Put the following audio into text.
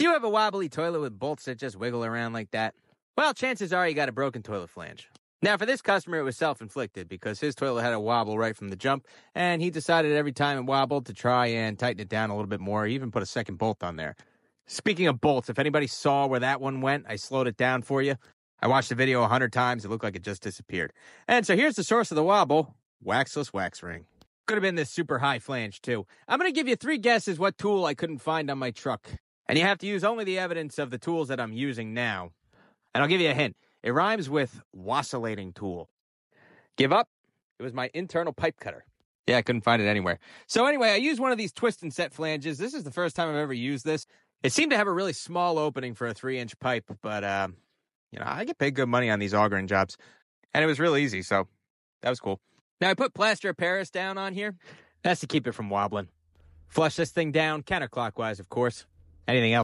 Do you have a wobbly toilet with bolts that just wiggle around like that? Well, chances are you got a broken toilet flange. Now, for this customer, it was self inflicted because his toilet had a wobble right from the jump, and he decided every time it wobbled to try and tighten it down a little bit more. He even put a second bolt on there. Speaking of bolts, if anybody saw where that one went, I slowed it down for you. I watched the video a hundred times. It looked like it just disappeared. And so here's the source of the wobble waxless wax ring. Could have been this super high flange, too. I'm going to give you three guesses what tool I couldn't find on my truck. And you have to use only the evidence of the tools that I'm using now. And I'll give you a hint. It rhymes with wassulating tool. Give up? It was my internal pipe cutter. Yeah, I couldn't find it anywhere. So anyway, I used one of these twist and set flanges. This is the first time I've ever used this. It seemed to have a really small opening for a three inch pipe, but um, you know, I get paid good money on these augering jobs. And it was real easy, so that was cool. Now I put plaster of Paris down on here. That's to keep it from wobbling. Flush this thing down counterclockwise, of course. Anything else?